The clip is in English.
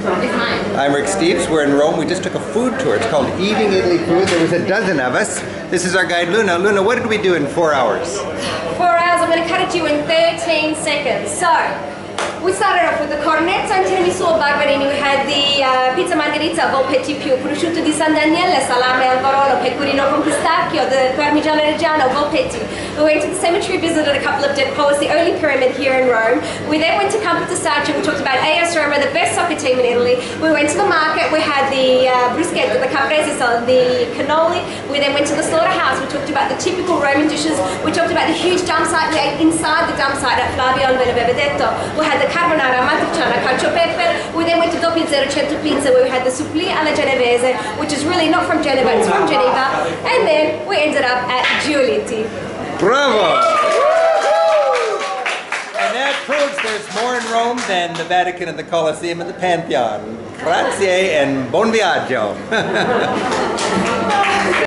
It's mine. I'm Rick Steves. We're in Rome. We just took a food tour. It's called Eating Italy Food. There was a dozen of us. This is our guide Luna. Luna, what did we do in four hours? Four hours, I'm going to cut it to you in 13 seconds. So, we started off with the cornetto and tiramisu Barberini. We had the uh, pizza margherita, volpetti più, prosciutto di San Daniele, salame al the reggiano, volpetti. We went to the cemetery, visited a couple of dead poets, the only pyramid here in Rome. We then went to Campo di Saggia, we talked about AS Roma, the best soccer team in Italy. We went to the market, we had the uh, bruschetta, the caprese, so the cannoli. We then went to the slaughterhouse, we talked about the typical Roman dishes. We talked about the huge dump site, we ate inside the dump site at Flavio Bevedetto. We had the then went to Doppio Zero Cento Pizza where we had the supplì alla genovese, which is really not from Geneva, it's from Geneva. And then we ended up at Giolitti. Bravo! And that proves there's more in Rome than the Vatican and the Colosseum and the Pantheon. Grazie and buon viaggio.